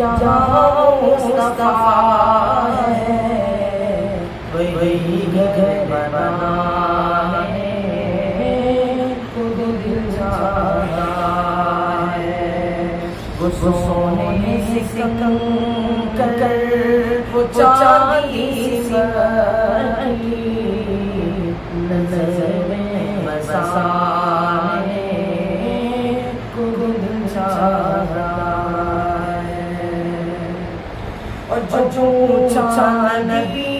जहाँ मुस्तफ़ा है। वही सोने से सिकम कर वो चांदी सी नजर में बसाने को दिल चाहता है और जो जो चांदी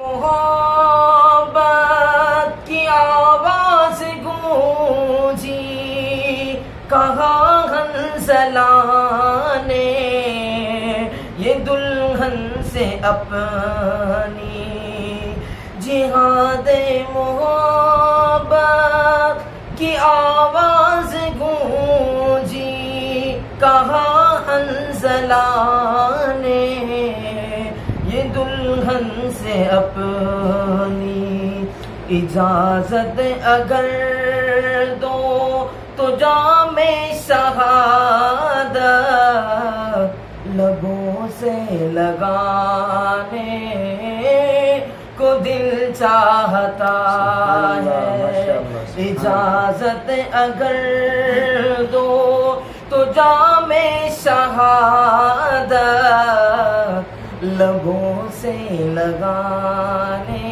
मोहब्बत की आवाज़ गूंजी कहा ये दुल्हन से अपनी। जिहाद मोहब्बत की आवाज़ गूंजी, कहा दुल्हन से अपनी इजाज़त अगर दो तो जामे शहाद लबों से लगाने को दिल चाहता है। इजाज़त अगर दो तो जामे शहाद लबों से लगाने